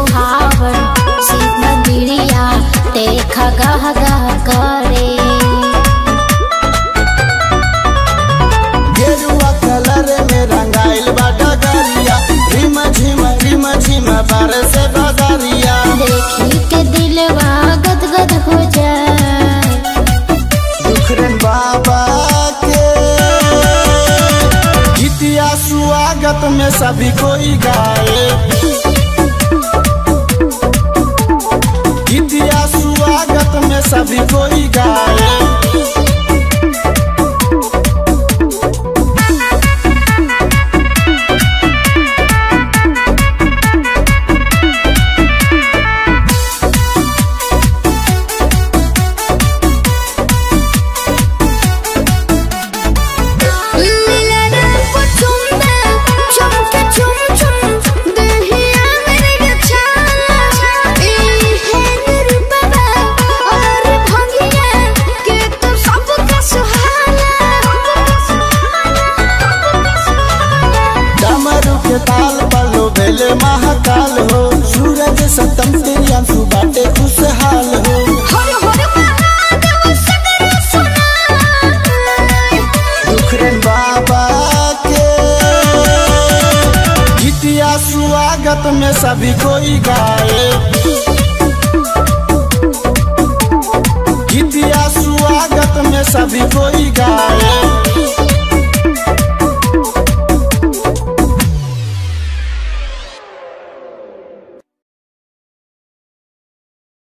सजली सुहावन शिव मंदिरिया गह गह करे। गेरुआ कलर में रंगाइल बा डगरिया झिम झिम झिम झिम बरस बदरिया देखी के दिलवा गद गद हो जाए। दुखरन बाबा के गीतिया स्वागत में सभी कोई गाए। स्वागत में के ताल पलो बेले महाकाल हो सूरज सतम तेरियांशु बाटे खुशहाल हो स्वागत में सभी कोई गाए गीतिया स्वागत में सभी कोई गाए।